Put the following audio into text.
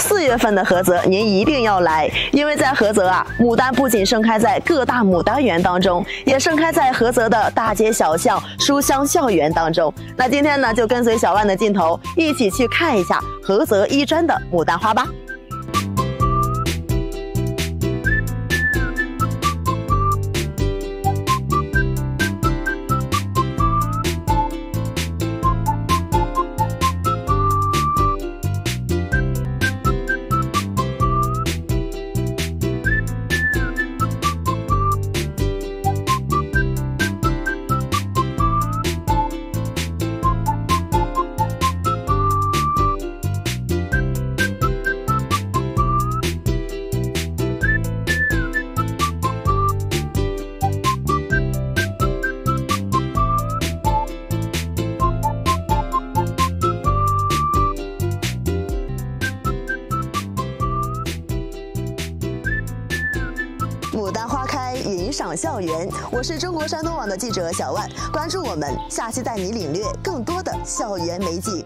四月份的菏泽您一定要来，因为在菏泽啊，牡丹不仅盛开在各大牡丹园当中，也盛开在菏泽的大街小巷、书香校园当中。那今天呢，就跟随小万的镜头，一起去看一下菏泽一专的牡丹花吧。牡丹花开，云赏校园。我是中国山东网的记者小万，关注我们，下期带你领略更多的校园美景。